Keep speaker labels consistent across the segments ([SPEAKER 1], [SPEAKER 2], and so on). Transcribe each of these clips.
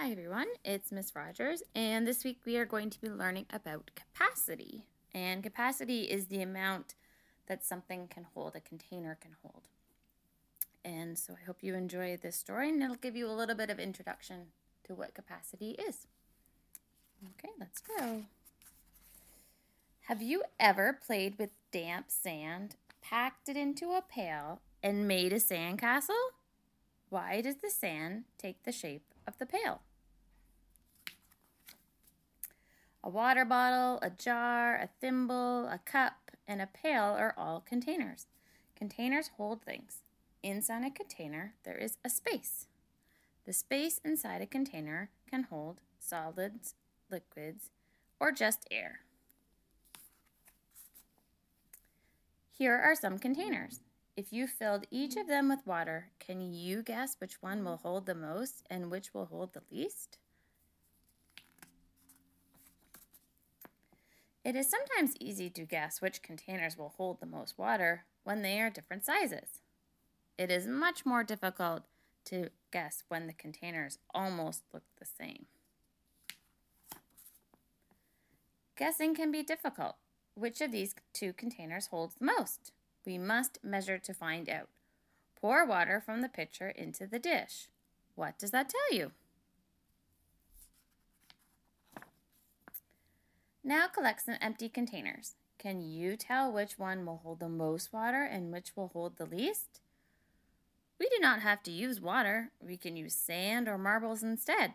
[SPEAKER 1] Hi everyone, it's Miss Rogers, and this week we are going to be learning about capacity. And capacity is the amount that something can hold, a container can hold. And so I hope you enjoy this story, and it'll give you a little bit of introduction to what capacity is. Okay, let's go. Have you ever played with damp sand, packed it into a pail, and made a sandcastle? Why does the sand take the shape of the pail? A water bottle, a jar, a thimble, a cup, and a pail are all containers. Containers hold things. Inside a container, there is a space. The space inside a container can hold solids, liquids, or just air. Here are some containers. If you filled each of them with water, can you guess which one will hold the most and which will hold the least? It is sometimes easy to guess which containers will hold the most water when they are different sizes. It is much more difficult to guess when the containers almost look the same. Guessing can be difficult. Which of these two containers holds the most? We must measure to find out. Pour water from the pitcher into the dish. What does that tell you? Now collect some empty containers. Can you tell which one will hold the most water and which will hold the least? We do not have to use water. We can use sand or marbles instead.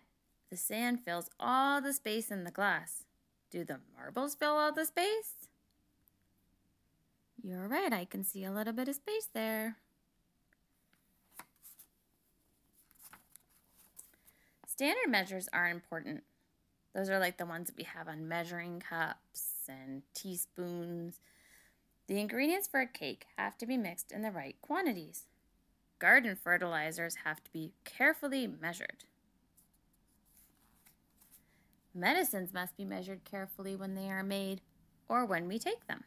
[SPEAKER 1] The sand fills all the space in the glass. Do the marbles fill all the space? You're right, I can see a little bit of space there. Standard measures are important. Those are like the ones that we have on measuring cups and teaspoons. The ingredients for a cake have to be mixed in the right quantities. Garden fertilizers have to be carefully measured. Medicines must be measured carefully when they are made or when we take them.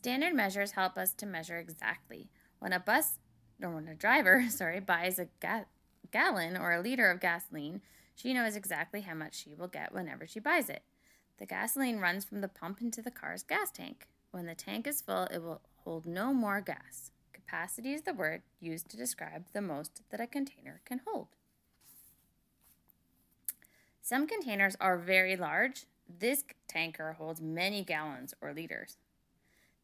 [SPEAKER 1] Standard measures help us to measure exactly. When a bus or when a driver, sorry, buys a ga gallon or a liter of gasoline, she knows exactly how much she will get whenever she buys it. The gasoline runs from the pump into the car's gas tank. When the tank is full, it will hold no more gas. Capacity is the word used to describe the most that a container can hold. Some containers are very large. This tanker holds many gallons or liters.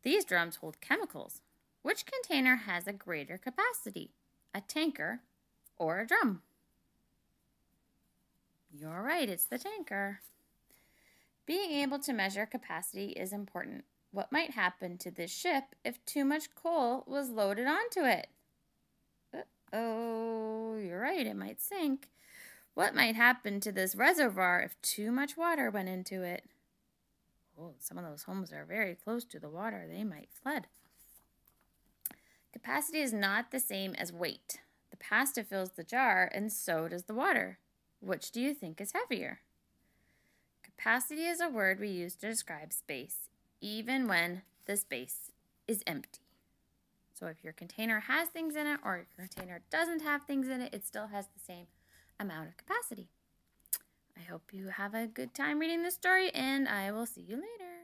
[SPEAKER 1] These drums hold chemicals. Which container has a greater capacity? A tanker or a drum? You're right, it's the tanker. Being able to measure capacity is important. What might happen to this ship if too much coal was loaded onto it? oh, you're right, it might sink. What might happen to this reservoir if too much water went into it? Some of those homes are very close to the water. They might flood. Capacity is not the same as weight. The pasta fills the jar, and so does the water. Which do you think is heavier? Capacity is a word we use to describe space, even when the space is empty. So if your container has things in it or your container doesn't have things in it, it still has the same amount of capacity. I hope you have a good time reading this story, and I will see you later.